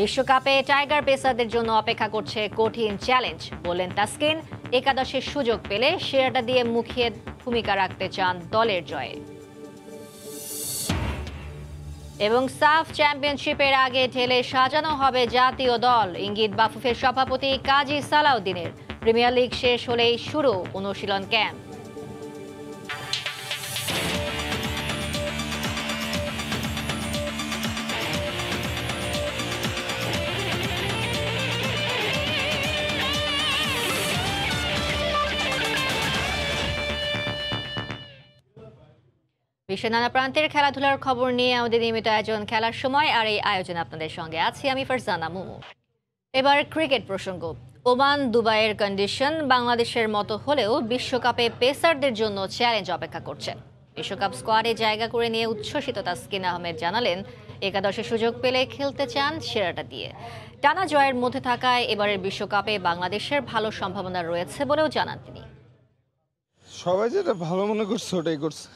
বিশ্বকাপে টাইগার পেসারদের জন্য অপেক্ষা করছে কঠিন চ্যালেঞ্জ, বললেন তাসকিন। একাদশের সুযোগ পেলে সেরাটা দিয়ে মুখিয়ে ভূমিকা রাখতে চান দলের জয়ে। এবং সাফ চ্যাম্পিয়নশিপের আগে ঠেলে সাজানো হবে জাতীয় দল। ইঙ্গিত বাফুফের সভাপতি কাজী সালাউদ্দিনের। প্রিমিয়ার লিগ শেষ হলেই শুরু অনুশীলন ক্যাম্প। বিশ্বের নানা প্রান্তের খেলাধুলার খবর নিয়ে আমাদের নিয়মিত আয়োজন খেলার সময় আর এই আয়োজনে আপনাদের সঙ্গে আছি আমি ফারজানা মুমু। এবার ক্রিকেট প্রসঙ্গ। ওমান, দুবাইয়ের কন্ডিশন বাংলাদেশের মতো হলেও বিশ্বকাপে পেসারদের জন্য চ্যালেঞ্জ অপেক্ষা করছে। বিশ্বকাপ স্কোয়াডে জায়গা করে নিয়ে উচ্ছ্বসিত তাসকিন আহমেদ জানালেন, একাদশে সুযোগ পেলে খেলতে চান সেরাটা দিয়ে। টানা জয়ের মধ্যে থাকায় এবারের বিশ্বকাপে বাংলাদেশের ভালো সম্ভাবনা রয়েছে বলেও জানান তিনি। সবাই যেটা ভালো মনে করছে, ওটাই করছে।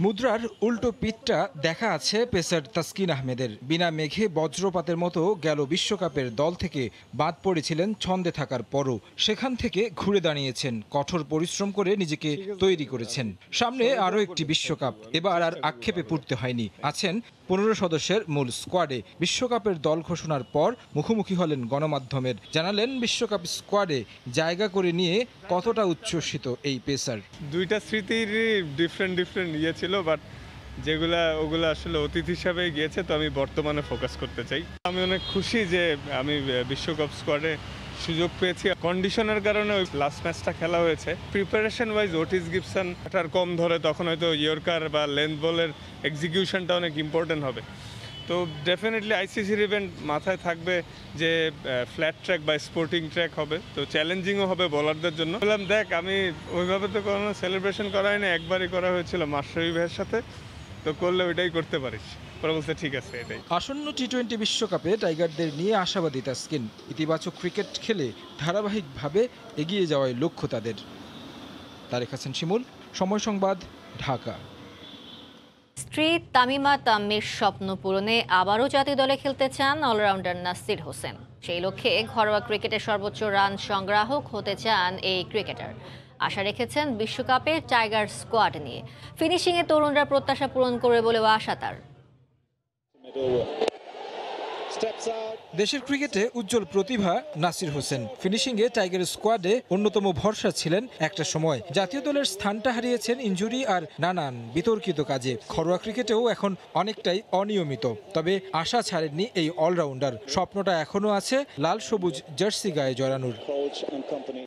মুদ্রার উল্টো পিঠটা দেখা আছে পেসার তাসকিন আহমেদের। বিনা মেঘে বজ্রপাতের মতো গেল বিশ্বকাপের দল থেকে বাদ পড়েছিলেন ছন্দে থাকার পরও। সেখান থেকে ঘুরে দাঁড়িয়েছেন কঠোর পরিশ্রম করে নিজেকে তৈরি করেছেন। সামনে আরও একটি বিশ্বকাপ এবার আর আক্ষেপে পড়তে হয়নি। আছেন পনেরো সদস্যের মূল স্কোয়াডে বিশ্বকাপের দল ঘোষণার পর মুখোমুখি হলেন গণমাধ্যমের। জানালেন, বিশ্বকাপ স্কোয়াডে জায়গা করে নিয়ে কতটা উচ্ছ্বসিত এই পেসার? দুইটা স্মৃতির ডিফারেন্ট ডিফারেন্ট ইয়ে ছিল বাট যেগুলা, ওগুলো আসলে অতীত হিসাবে গিয়েছে, তো আমি বর্তমানে ফোকাস করতে চাই। আমি অনেক খুশি যে আমি বিশ্বকাপ স্কোয়াডে সুযোগ পেয়েছি। কন্ডিশনের কারণে ওই লাস্ট ম্যাচটা খেলা হয়েছে। প্রিপারেশন ওয়াইজ ওটিস গিপসন এটার কম ধরে তখন হয়তো ইয়র্কার বা লেন্থ বলের এক্সিকিউশনটা অনেক ইম্পর্টেন্ট হবে। তো ডেফিনেটলি আইসিসির ইভেন্ট মাথায় থাকবে যে ফ্ল্যাট ট্র্যাক বা স্পোর্টিং ট্র্যাক হবে। তো চ্যালেঞ্জিংও হবে বোলারদের জন্য। বললাম, দেখ, আমি ওইভাবে তো কোনো সেলিব্রেশন করা হয়নি একবারই করা হয়েছিল মাস্টারি ভাইয়ের সাথে। তো করলে ওইটাই করতে পারিস। পরে বলছে ঠিক আছে এটাই। আসন্ন টি টোয়েন্টি বিশ্বকাপে টাইগারদের নিয়ে আশাবাদী তাসকিন। ইতিবাচক ক্রিকেট খেলে ধারাবাহিকভাবে এগিয়ে যাওয়াই লক্ষ্য তাদের। তারেক হাসান শিমুল সময় সংবাদ ঢাকা। স্ত্রী তামিমা তাম্মির স্বপ্ন পূরণে আবারও জাতীয় দলে খেলতে চান অলরাউন্ডার নাসির হোসেন। সেই লক্ষ্যে ঘরোয়া ক্রিকেটে সর্বোচ্চ রান সংগ্রাহক হতে চান এই ক্রিকেটার। আশা রেখেছেন বিশ্বকাপে টাইগার স্কোয়াড নিয়ে। ফিনিশিংয়ে তরুণরা প্রত্যাশা পূরণ করবে বলেও আশা তার। Iowa. দেশের ক্রিকেটে উজ্জ্বল প্রতিভা নাসির হোসেন। ফিনিশিংয়ে টাইগার স্কোয়াডে অন্যতম ভরসা ছিলেন একটা সময়। জাতীয় দলের স্থানটা হারিয়েছেন ইঞ্জুরি আর নানান বিতর্কিত কাজে। ঘরোয়া ক্রিকেটেও এখন অনেকটাই অনিয়মিত। তবে আশা ছাড়েননি এই অলরাউন্ডার স্বপ্নটা এখনও আছে লাল সবুজ জার্সি গায়ে জড়ানোর।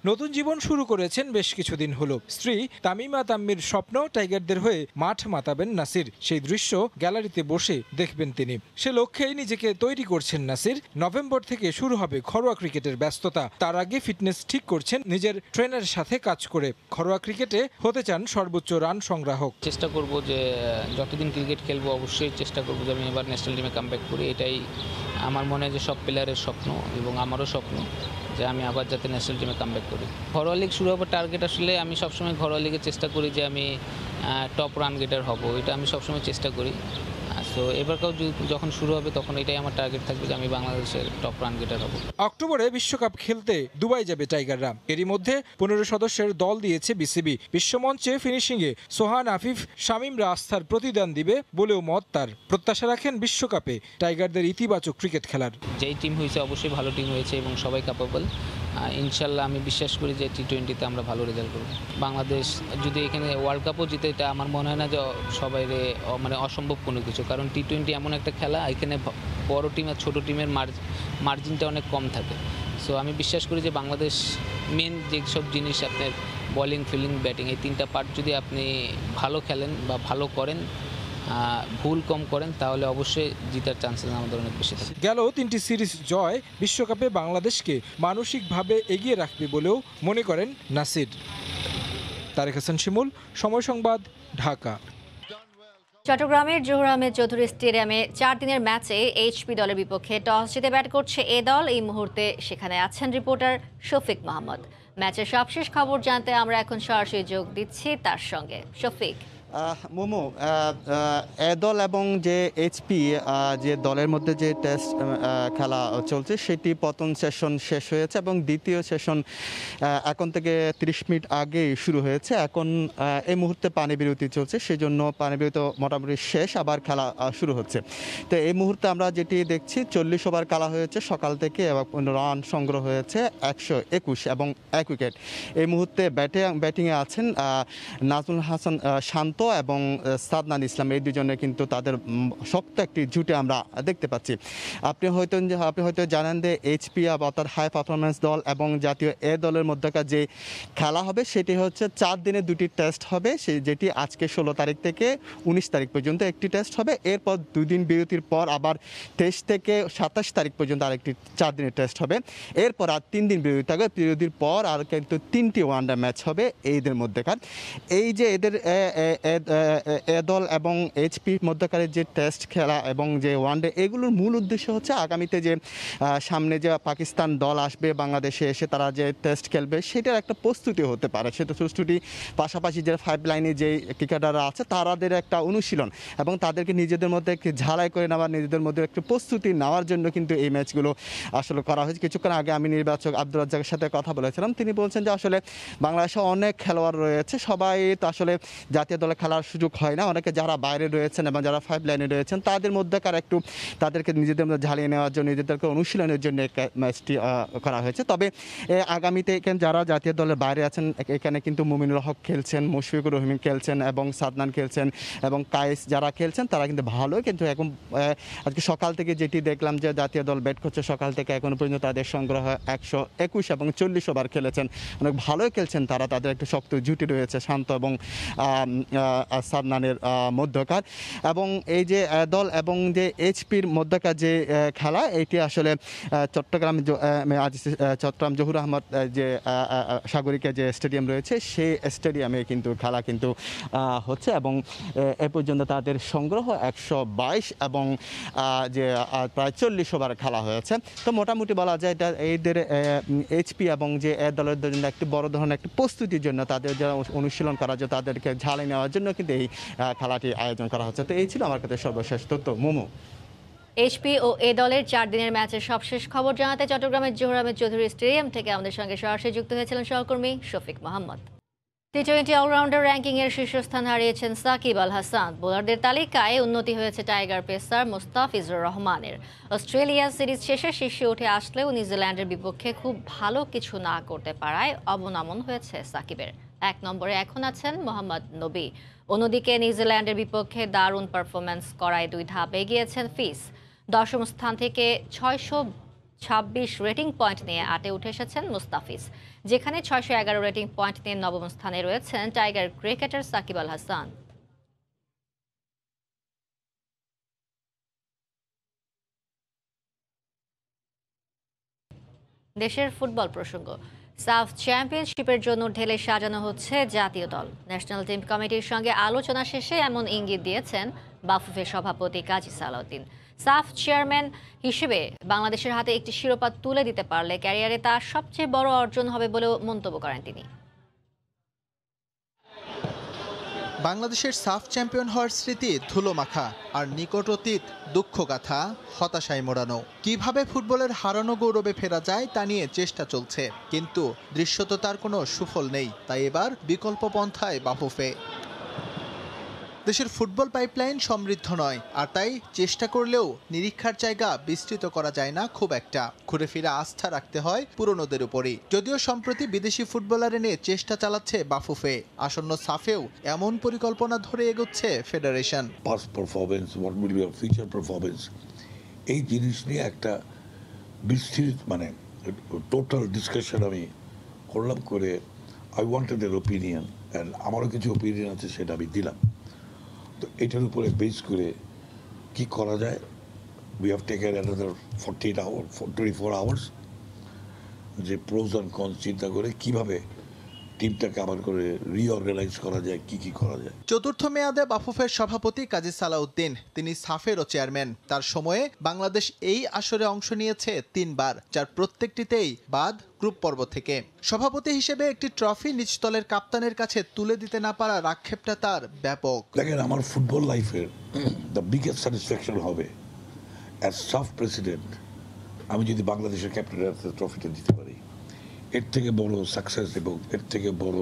নতুন জীবন শুরু করেছেন বেশ কিছুদিন হলো। স্ত্রী তামিমা তাম্মির স্বপ্ন টাইগারদের হয়ে মাঠ মাতাবেন নাসির। সেই দৃশ্য গ্যালারিতে বসে দেখবেন তিনি। সে লক্ষ্যেই নিজেকে তৈরি করছেন নাসির। নভেম্বর থেকে শুরু হবে ঘরোয়া ক্রিকেটের ব্যস্ততা। তার আগে ফিটনেস ঠিক করছেন নিজের ট্রেনারের সাথে কাজ করে। ঘরোয়া ক্রিকেটে হতে চান সর্বোচ্চ রান সংগ্রাহক। চেষ্টা করব যে, যতদিন ক্রিকেট খেলব, অবশ্যই চেষ্টা করব যে আমি এবার ন্যাশনাল টিমে কামব্যাক করি। এটাই আমার মনে হয় যে সব প্লেয়ারের স্বপ্ন এবং আমারও স্বপ্ন যে আমি আবার যাতে ন্যাশনাল টিমে কামব্যাক করি। ঘরোয়া লিগ শুরু হবার টার্গেট আসলে আমি সবসময় ঘরোয়া লিগে চেষ্টা করি যে আমি টপ রান গেটার হব। এটা আমি সবসময় চেষ্টা করি। সো এবারকাও যখন শুরু হবে তখন এটাই আমার টার্গেট থাকবে যে আমি বাংলাদেশের টপ রান গেটার হব। অক্টোবরে বিশ্বকাপ খেলতে দুবাই যাবে টাইগাররা। এরই মধ্যে পনেরো সদস্যের দল দিয়েছে বিসিবি। বিশ্বমঞ্চে ফিনিশিংয়ে সোহান আফিফ শামীমরা আস্থার প্রতিদান দিবে বলেও মত তার। প্রত্যাশা রাখেন বিশ্বকাপে টাইগারদের ইতিবাচক ক্রিকেট খেলার। যেই টিম হয়েছে অবশ্যই ভালো টিম হয়েছে এবং সবাই ক্যাপাবল ইনশাল্লাহ আমি বিশ্বাস করি যে টি টোয়েন্টিতে আমরা ভালো রেজাল্ট করব। বাংলাদেশ যদি এখানে ওয়ার্ল্ড কাপও জিতে, এটা আমার মনে হয় না যে সবাই মানে অসম্ভব কোনো কিছু। কারণ টি টোয়েন্টি এমন একটা খেলা, এখানে বড় টিম আর ছোটো টিমের মার্জিনটা অনেক কম থাকে। সো আমি বিশ্বাস করি যে বাংলাদেশ মেন যেসব জিনিস আপনার বলিং ফিল্ডিং ব্যাটিং এই তিনটা পার্ট যদি আপনি ভালো খেলেন বা ভালো করেন ভুল কম করেন তাহলে অবশ্যই জিতার চান্সেস আমাদের অনেক বেশি থাকে। গেল তিনটি সিরিজ জয় বিশ্বকাপে বাংলাদেশকে মানসিকভাবে এগিয়ে রাখবে বলেও মনে করেন নাসির। তারেক হাসান শিমুল সময় সংবাদ ঢাকা। চট্টগ্রামের জোহর আহমেদ চৌধুরী স্টেডিয়ামে চার দিনের ম্যাচে এইচপি দলের বিপক্ষে টস জিতে ব্যাট করছে এ দল। এই মুহূর্তে সেখানে আছেন রিপোর্টার শফিক মাহমুদ। ম্যাচের সবশেষ খবর জানতে আমরা এখন সরাসরি যোগ দিচ্ছি তার সঙ্গে। শফিক। মোমো এ দল এবং যে এইচপি যে দলের মধ্যে যে টেস্ট খেলা চলছে সেটি প্রথম সেশন শেষ হয়েছে এবং দ্বিতীয় সেশন এখন থেকে তিরিশ মিনিট আগে শুরু হয়েছে। এখন এই মুহূর্তে পানি বিরতি চলছে সেই জন্য পানি বিরতি মোটামুটি শেষ আবার খেলা শুরু হচ্ছে। তো এই মুহূর্তে আমরা যেটি দেখছি চল্লিশ ওভার খেলা হয়েছে সকাল থেকে এবং রান সংগ্রহ হয়েছে একশো একুশ এবং এক উইকেট। এই মুহূর্তে ব্যাটে ব্যাটিংয়ে আছেন নাজমুল হাসান আহ, শান্ত এবং সাদনান ইসলাম এই দুজনে কিন্তু তাদের শক্ত একটি জুটে আমরা দেখতে পাচ্ছি। আপনি হয়তো আপনি হয়তো জানেন যে এইচপি অর্থাৎ হাই পারফরমেন্স দল এবং জাতীয় এ দলের মধ্যকার যে খেলা হবে সেটি হচ্ছে চার দিনে দুটি টেস্ট হবে সেই যেটি আজকে ষোলো তারিখ থেকে উনিশ তারিখ পর্যন্ত একটি টেস্ট হবে। এরপর দুই দিন বিরতির পর আবার তেইশ থেকে সাতাশ তারিখ পর্যন্ত আরেকটি চার দিনের টেস্ট হবে। এরপর আর তিন দিন বিরতি থাকবে। বিরতির পর আর কিন্তু তিনটি ওয়ানডে ম্যাচ হবে এইদের মধ্যেকার। এই যে এদের এ- দল এবং এইচপির মধ্যকারের যে টেস্ট খেলা এবং যে ওয়ানডে এগুলোর মূল উদ্দেশ্য হচ্ছে আগামীতে যে সামনে যে পাকিস্তান দল আসবে, বাংলাদেশে এসে তারা যে টেস্ট খেলবে, সেটার একটা প্রস্তুতি হতে পারে। সেটা প্রস্তুতি পাশাপাশি যে ফাইভ লাইনে যে ক্রিকেটাররা আছে তাদের একটা অনুশীলন এবং তাদেরকে নিজেদের মধ্যে ঝালাই করে নেওয়ার, নিজেদের মধ্যে একটু প্রস্তুতি নেওয়ার জন্য কিন্তু এই ম্যাচগুলো আসলে করা হয়েছে। কিছুক্ষণ আগে আমি নির্বাচক আব্দুর রাজ্জাকের সাথে কথা বলেছিলাম। তিনি বলছেন যে আসলে বাংলাদেশে অনেক খেলোয়াড় রয়েছে। সবাই তো আসলে জাতীয় দলে খেলার সুযোগ হয় না। অনেকে যারা বাইরে রয়েছেন এবং যারা ফাইভ লাইনে রয়েছেন, তাদের মধ্যেকার একটু তাদেরকে নিজেদের মধ্যে ঝালিয়ে নেওয়ার জন্য, নিজেদেরকে অনুশীলনের জন্য ম্যাচটি করা হয়েছে। তবে আগামীতে এখানে যারা জাতীয় দলের বাইরে আছেন এখানে কিন্তু মুমিনুল হক খেলছেন, মুশফিকুর রহিম খেলছেন এবং সাদনান খেলছেন এবং কায়েস যারা খেলছেন, তারা কিন্তু ভালো কিন্তু এখন আজকে সকাল থেকে যেটি দেখলাম যে জাতীয় দল ব্যাট করছে, সকাল থেকে এখনও পর্যন্ত তাদের সংগ্রহ একশো একুশ এবং চল্লিশ ওভার খেলেছেন। অনেক ভালোই খেলছেন তারা, তাদের একটু শক্ত জুটি রয়েছে, শান্ত এবং সাদনানের মধ্যকার। এবং এই যে দল এবং যে এইচপির মধ্যকার যে খেলা, এটি আসলে চট্টগ্রাম আজ চট্টগ্রাম জহুর আহমদ যে সাগরিকা যে স্টেডিয়াম রয়েছে, সেই স্টেডিয়ামে কিন্তু খেলা কিন্তু হচ্ছে এবং, এ পর্যন্ত তাদের সংগ্রহ একশো বাইশ এবং যে প্রায় চল্লিশ ওভার খেলা হয়েছে। তো মোটামুটি বলা যায় এটা এদের এইচপি এবং যে এ দলের জন্য একটি বড় ধরনের একটি প্রস্তুতির জন্য তাদের যারা অনুশীলন করা যায় তাদেরকে ঝালে নেওয়ার জন্য কিন্তু এই খেলাটি আয়োজন করা হচ্ছে। তো এই ছিল আমার কাছে সর্বশেষ তথ্য। মোমো। এইচপি ও এ দলের চার দিনের ম্যাচের সবশেষ খবর জানাতে চট্টগ্রামের জোহর আহমেদ চৌধুরী স্টেডিয়াম থেকে আমাদের সঙ্গে সরাসরি যুক্ত হয়েছিলেন সহকর্মী Shafiq Mohammad. T twenty allrounder ranking এর শীর্ষস্থান হারিয়েছেন সাকিব আল হাসান। বোলারদের তালিকায় উন্নতি হয়েছে টাইগার পেসার মোস্তাফিজুর রহমানের। অস্ট্রেলিয়া সিরিজ শেষে শীর্ষে উঠে আসলেও নিউজিল্যান্ডের বিপক্ষে খুব ভালো কিছু না করতে পারায় অবনমন হয়েছে সাকিবের। এক নম্বরে এখন আছেন মোহাম্মদ নবী। অন্যদিকে নিউজিল্যান্ডের বিপক্ষে দারুণ পারফরম্যান্স করায় দুই ধাপ এগিয়েছেন ফিস। দশম স্থান থেকে ছয়শো ছাব্বিশ রেটিং পয়েন্ট নিয়ে আটে উঠে এসেছেন মুস্তাফিজ। যেখানে ছয়শো এগারো রেটিং পয়েন্ট নিয়ে নবম স্থানে রয়েছেন টাইগার ক্রিকেটার সাকিব আল হাসান। দেশের ফুটবল প্রসঙ্গ। সাফ চ্যাম্পিয়নশিপের জন্য ঢেলে সাজানো হচ্ছে জাতীয় দল। ন্যাশনাল টিম কমিটির সঙ্গে আলোচনা শেষে এমন ইঙ্গিত দিয়েছেন বাফুফের সভাপতি কাজী সালাউদ্দিন। সাফ চেয়ারম্যান হিসেবে বাংলাদেশের হাতে একটি শিরোপা তুলে দিতে পারলে ক্যারিয়ারে তার সবচেয়ে বড় অর্জন হবে বলেও মন্তব্য করেন তিনি। বাংলাদেশের সাফ চ্যাম্পিয়ন হওয়ার স্মৃতি ধুলো মাখা আর নিকট অতীত দুঃখগাথা হতাশায় মোড়ানো। কীভাবে ফুটবলের হারানো গৌরবে ফেরা যায় তা নিয়ে চেষ্টা চলছে, কিন্তু দৃশ্যত তার কোনো সুফল নেই। তাই এবার বিকল্প পন্থায় বাফুফে। দেশের ফুটবল পাইপলাইন সমৃদ্ধ নয়, আর তাই চেষ্টা করলেও নিরীক্ষার জায়গা বিস্তৃত করা যায় না খুব একটা। ঘুরে ফিরে আস্থা রাখতে হয় পুরনোদের উপরই। যদিও সম্প্রতি বিদেশি ফুটবলার এনে চেষ্টা চালাচ্ছে বাফুফে, আসন্ন সাফেও এমন পরিকল্পনা ধরে এগোচ্ছে federation. What will be your future performance? এই জিনিস নিয়ে একটা বিস্তৃত মানে টোটাল ডিসকাশন আমি করলাম করে আই ওয়ান্টেড এর ওপিনিয়ন অ্যান্ড আমারও কিছু ওপিনিয়ন আছে সেটা আমি দিলাম। তো এটার উপরে বেস করে কি করা যায়? We have taken another forty eight hour twenty four hours যে প্রোজ অ্যান্ড কনস চিন্তা করে কীভাবে টিমটাকে আবার করে রিঅর্গানাইজ করা যায় কি কি করা যায়? চতুর্থ মেয়াদে বাফুফের সভাপতি কাজী সালাউদ্দিন তিনি সাফেরও চেয়ারম্যান। তার সময়ে বাংলাদেশ এই আসরে অংশ নিয়েছে তিনবার যার প্রত্যেকটিতেই বাদ গ্রুপ পর্ব থেকে। সভাপতি হিসেবে একটি ট্রফি নিচতলের কাপ্তানের কাছে তুলে দিতে না পারার আক্ষেপটা তার ব্যাপক। দেখেন আমার ফুটবল লাইফের দ্য বিগেস্ট স্যাটিসফ্যাকশন হবে অ্যাজ সাফ প্রেসিডেন্ট আমি যদি বাংলাদেশের ক্যাপ্টেনের হাতে ট্রফিটা দিতে পারি। এর থেকে বড় সাকসেস এবং এর থেকে বড়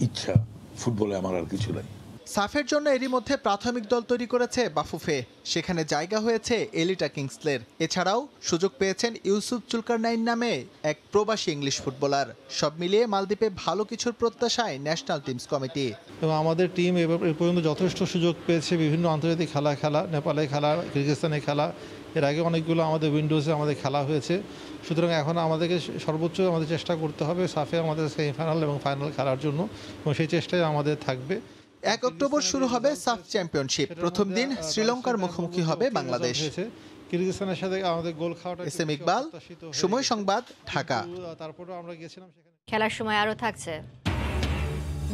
ইচ্ছা ফুটবলে আমার আর কিছু নাই। সাফের জন্য এরই মধ্যে প্রাথমিক দল তৈরি করেছে বাফুফে। সেখানে জায়গা হয়েছে এলিটা কিংসলের। এছাড়াও সুযোগ পেয়েছেন ইউসুফ চুলকার নাইন নামে এক প্রবাসী ইংলিশ ফুটবলার। সব মিলিয়ে মালদ্বীপে ভালো কিছুর প্রত্যাশায় ন্যাশনাল টিমস কমিটি। এবং আমাদের টিম এ পর্যন্ত যথেষ্ট সুযোগ পেয়েছে। বিভিন্ন আন্তর্জাতিক খেলা খেলা নেপালে খেলা কিরগিজস্তানে খেলা। এর আগে অনেকগুলো আমাদের উইন্ডোজে আমাদের খেলা হয়েছে। সুতরাং এখন আমাদেরকে সর্বোচ্চ আমাদের চেষ্টা করতে হবে সাফে আমাদের সেমিফাইনাল এবং ফাইনাল খেলার জন্য এবং সেই চেষ্টাই আমাদের থাকবে। এক অক্টোবর শুরু হবে সাফ চ্যাম্পিয়নশিপ। প্রথম দিন শ্রীলঙ্কার মুখোমুখি হবে বাংলাদেশ। কিরগিজস্তানের সাথে আমাদের গোল খাওয়াটা এস এম ইকবাল সময় সংবাদ ঢাকা। তারপরে আমরা গেছিলাম সেখানে। খেলার সময় আরও থাকছে।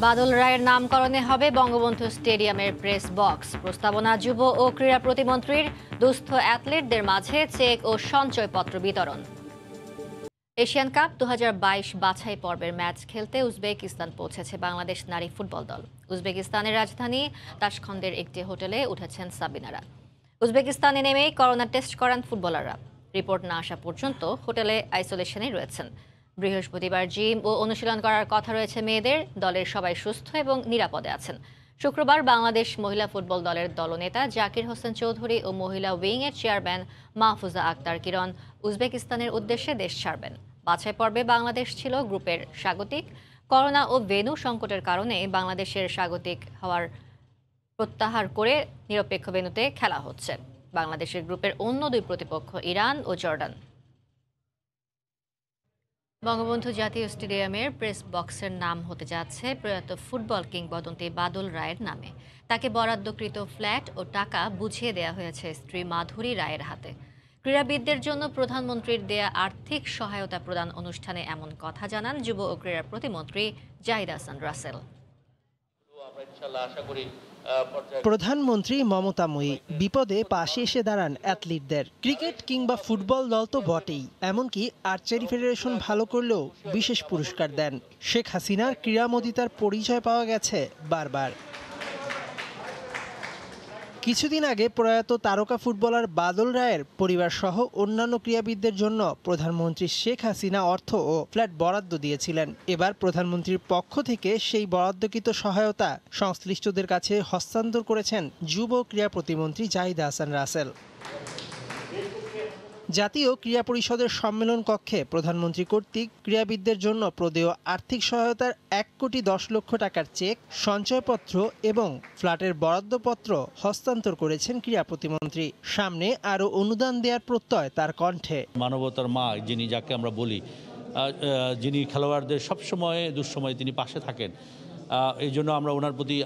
বাদল রায়ের নামকরণে হবে বঙ্গবন্ধু স্টেডিয়ামের প্রেস বক্স। প্রস্তাবনা যুব ও ক্রীড়া প্রতিমন্ত্রীর দুস্থ অ্যাথলেটদের মাঝে চেক ও সঞ্চয়পত্র বিতরণ। এশিয়ান কাপ দু হাজার বাইশ বাছাই পর্বের ম্যাচ খেলতে উজবেকিস্তান পৌঁছেছে বাংলাদেশ নারী ফুটবল দল। উজবেকিস্তানের রাজধানী তাসখন্দের একটি হোটেলে উঠেছেন সাবিনারা। উজবেকিস্তানে নেমেই করোনা টেস্ট করান ফুটবলাররা। রিপোর্ট না আসা পর্যন্ত হোটেলে আইসোলেশনে রয়েছেন। বৃহস্পতিবার জিম ও অনুশীলন করার কথা রয়েছে মেয়েদের। দলের সবাই সুস্থ এবং নিরাপদে আছেন। শুক্রবার বাংলাদেশ মহিলা ফুটবল দলের দলনেতা জাকির হোসেন চৌধুরী ও মহিলা উইংয়ের চেয়ারম্যান মাহফুজা আক্তার কিরণ উজবেকিস্তানের উদ্দেশ্যে দেশ ছাড়বেন। বাছাই পর্বে বাংলাদেশ ছিল গ্রুপের স্বাগতিক। করোনা ও ভেনু সংকটের কারণে বাংলাদেশের স্বাগতিক হওয়ার প্রত্যাহার করে নিরপেক্ষ ভেন্যুতে খেলা হচ্ছে। বাংলাদেশের গ্রুপের অন্য দুই প্রতিপক্ষ ইরান ও জর্ডান। বঙ্গবন্ধু জাতীয় স্টেডিয়ামের প্রেস বক্সের নাম হতে যাচ্ছে প্রয়াত ফুটবল কিংবদন্তি বাদল রায়ের নামে। তাকে বরাদ্দকৃত ফ্ল্যাট ও টাকা বুঝিয়ে দেওয়া হয়েছে স্ত্রী মাধুরী রায়ের হাতে। ক্রীড়াবিদদের জন্য প্রধানমন্ত্রীর দেয়া আর্থিক সহায়তা প্রদান অনুষ্ঠানে এমন কথা জানান যুব ও ক্রীড়া প্রতিমন্ত্রী জাহিদ হাসান রাসেল। প্রধানমন্ত্রী মমতাময়ী বিপদে পাশে এসে দাঁড়ান অ্যাথলিটদের। ক্রিকেট কিংবা ফুটবল দল তো বটেই, এমনকি আর্চারি ফেডারেশন ভালো করলেও বিশেষ পুরস্কার দেন। শেখ হাসিনার ক্রীড়ামোদিতার পরিচয় পাওয়া গেছে বারবার। কিছুদিন আগে প্রয়াত তারকা ফুটবলার বাদল রায়ের পরিবার সহ অন্যান্য ক্রীড়াবিদদের জন্য প্রধানমন্ত্রী শেখ হাসিনা অর্থ ও ফ্ল্যাট বরাদ্দ দিয়েছিলেন। এবার প্রধানমন্ত্রীর পক্ষ থেকে সেই বরাদ্দকৃত সহায়তা সংশ্লিষ্টদের কাছে হস্তান্তর করেছেন যুব ক্রীড়া প্রতিমন্ত্রী জাহিদা হাসান রাসেল। জাতীয় ক্রীড়া পরিষদের সম্মেলন কক্ষে প্রধানমন্ত্রী কর্তৃক ক্রীড়াবিদদের জন্য প্রদেয় আর্থিক সহায়তার এক কোটি দশ লক্ষ টাকার চেক, সঞ্চয়পত্র এবং ফ্ল্যাটের বরাদ্দপত্র হস্তান্তর করেছেন ক্রীড়া প্রতিমন্ত্রী। সামনে আরও অনুদান দেওয়ার প্রত্যয় তার কণ্ঠে। মানবতার মা যিনি যাকে আমরা বলি যিনি খেলোয়াড়দের সবসময় দুঃসময়ে তিনি পাশে থাকেন। এই জন্য আমরা ওনার প্রতি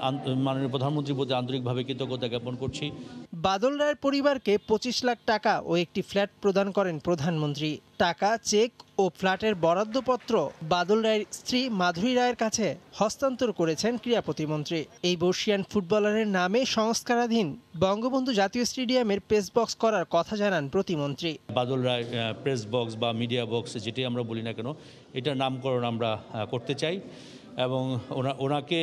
মাননীয় প্রধানমন্ত্রীর প্রতি আন্তরিকভাবে কৃতজ্ঞতা জ্ঞাপন করছি। বাদল রায়ের পরিবারকে পঁচিশ লাখ টাকা ও একটি ফ্ল্যাট প্রদান করেন প্রধানমন্ত্রী। টাকা চেক ও ফ্ল্যাটের বরাদ্দপত্র বাদল রায়ের স্ত্রী মাধুরী রায়ের কাছে হস্তান্তর করেছেন ক্রীড়া প্রতিমন্ত্রী। এই বর্ষিয়ান ফুটবলারের নামে সংস্কারাধীন বঙ্গবন্ধু জাতীয় স্টেডিয়ামের প্রেস বক্স করার কথা জানান প্রতিমন্ত্রী। বাদল রায় প্রেস বক্স বা মিডিয়া বক্স যেটি আমরা বলি না কেন এটার নামকরণ আমরা করতে চাই। এবং ওনা, ওনাকে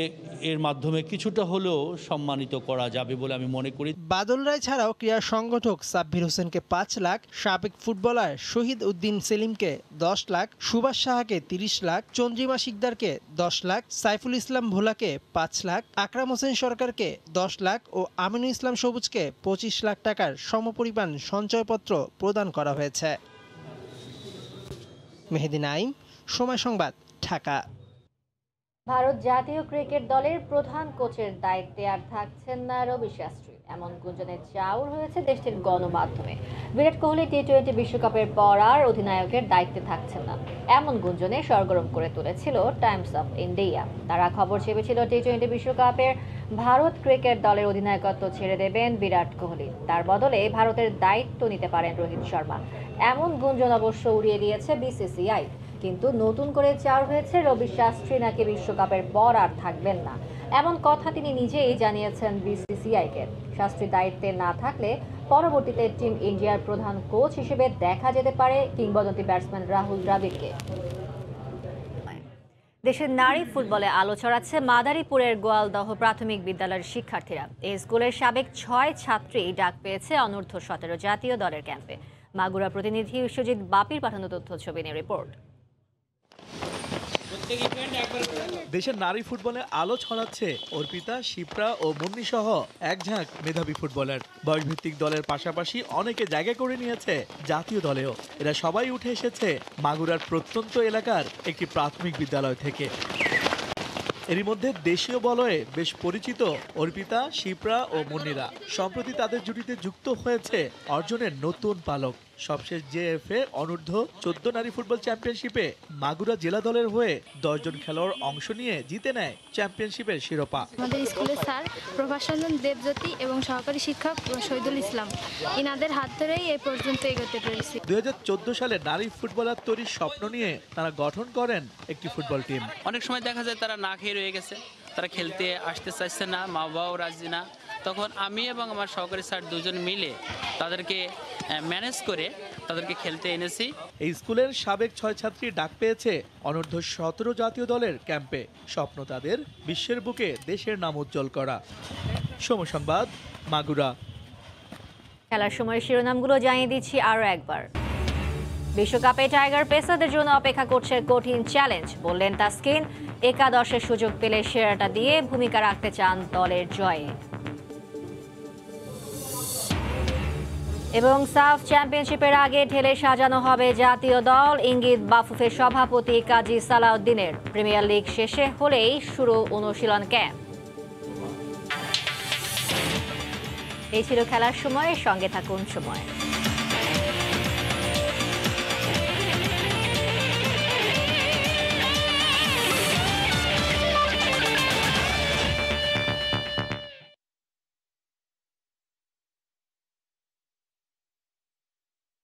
এর মাধ্যমে কিছুটা হলেও সম্মানিত করা যাবে বলে আমি মনে করি। বাদল রায় ছাড়াও ক্রীড়া সংগঠক সাব্বির হোসেনকে পাঁচ লাখ, সাবেক ফুটবলার শহীদ উদ্দিন সেলিমকে দশ লাখ, সুভাষ সাহাকে তিরিশ লাখ, চন্দ্রিমা শিকদারকে দশ লাখ, সাইফুল ইসলাম ভোলাকে পাঁচ লাখ, আকরাম হোসেন সরকারকে দশ লাখ ও আমিনুল ইসলাম সবুজকে পঁচিশ লাখ টাকার সমপরিমাণ সঞ্চয়পত্র প্রদান করা হয়েছে। মেহেদিন নাইম সময় সংবাদ, ঢাকা। ভারত জাতীয় ক্রিকেট দলের প্রধান কোচের দায়িত্বে আর থাকছেন না রবি শাস্ত্রী। এমন গুঞ্জনের চাউর হয়েছে দেশটির গণমাধ্যমে। বিরাট কোহলি টি টোয়েন্টি বিশ্বকাপের পর আর অধিনায়কের দায়িত্বে থাকছেন না। এমন গুঞ্জনে সরগরম করে তুলেছিল টাইমস অফ ইন্ডিয়া। তারা খবর চেপেছিল টি টোয়েন্টি বিশ্বকাপের ভারত ক্রিকেট দলের অধিনায়কত্ব ছেড়ে দেবেন বিরাট কোহলি। তার বদলে ভারতের দায়িত্ব নিতে পারেন রোহিত শর্মা। এমন গুঞ্জন অবশ্য উড়িয়ে দিয়েছে বিসিসিআই। কিন্তু নতুন করে চার হয়েছে, রবি শাস্ত্রী নাকি বিশ্বকাপের পর আর থাকবেন না। এমন কথা তিনি নিজেই জানিয়েছেন বিসিসিআইকে। শাস্ত্রী দায়িত্বে না থাকলে পরবর্তীতে টিম ইন্ডিয়ার প্রধান কোচ হিসেবে দেখা যেতে পারে কিংবদন্তি ব্যাটসম্যান রাহুল দ্রাবিড়কে। দেশের নারী ফুটবলে আলো ছড়াচ্ছে মাদারীপুরের গোয়ালদহ প্রাথমিক বিদ্যালয়ের শিক্ষার্থীরা। এই স্কুলের সাবেক ছয় ছাত্রী ডাক পেয়েছে অনূর্ধ্ব সতেরো জাতীয় দলের ক্যাম্পে। মাগুরা প্রতিনিধি বিশ্বজিৎ বাপির পাঠানো তথ্য, ছবি নিয়ে রিপোর্ট। দেশের নারী ফুটবলে আলো ছড়াচ্ছে। অর্পিতা, শিপ্রা ও মুন্নি সহ এক ঝাঁক মেধাবী ফুটবলার। বয়সভিত্তিক দলের পাশাপাশি অনেকে জায়গা করে নিয়েছে জাতীয় দলেও। এরা সবাই উঠে এসেছে মাগুরার প্রত্যন্ত এলাকার একটি প্রাথমিক বিদ্যালয় থেকে। এরই মধ্যে দেশীয় বলয়ে বেশ পরিচিত অর্পিতা, শিপ্রা ও মুন্নিরা। সম্প্রতি তাদের জুটিতে যুক্ত হয়েছে অর্জনের নতুন পালক। সবশেষ জেএফএ অনূর্ধ্ব চোদ্দ নারী ফুটবল চ্যাম্পিয়নশিপে মাগুরা জেলা দলের হয়ে দশজন খেলোয়াড় অংশ নিয়ে জিতে নেয় চ্যাম্পিয়নশিপের শিরোপা। আমাদের স্কুলের স্যার প্রভাষণ দেবজ্যোতি এবং সহকারী শিক্ষক শহীদুল ইসলাম ইনাদের হাত ধরেই এ পর্যন্ত এগোতে পেরেছি। দুই হাজার চোদ্দ সালে নারী ফুটবলার তৈরির স্বপ্ন নিয়ে তারা গঠন করেন একটি ফুটবল টিম। অনেক সময় দেখা যায় তারা না খেয়ে রয়ে গেছে তারা খেলতে আসতে চাইছে না মা বাবাও রাজি না তখন আমি এবং আমার সহকারী স্যার দুজন মিলে তাদেরকে ম্যানেজ করে তাদেরকে খেলতে এনেছি। এই স্কুলের সাবেক ছয় ছাত্রী ডাক পেয়েছে অনূর্ধ্ব সতেরো জাতীয় দলের ক্যাম্পে। স্বপ্ন তাদের বিশ্বের বুকে দেশের নাম উজ্জ্বল করা। সময় সংবাদ মাগুরা। খেলার সময় শিরোনামগুলো জানিয়ে দিচ্ছি আরও একবার। বিশ্বকাপে টাইগার পেসারদের জন্য অপেক্ষা করছে কঠিন চ্যালেঞ্জ বললেন তাসকিন। একাদশের সুযোগ পেলে সেরাটা দিয়ে ভূমিকা রাখতে চান দলের জয়ে। এবং সাফ চ্যাম্পিয়নশিপের আগে ঠেলে সাজানো হবে জাতীয় দল। ইঙ্গিত বাফুফের সভাপতি কাজী সালাউদ্দিনের। প্রিমিয়ার লিগ শেষে হলেই শুরু অনুশীলন ক্যাম্প। এই ছিল খেলার সময়। সঙ্গে থাকুন সময়।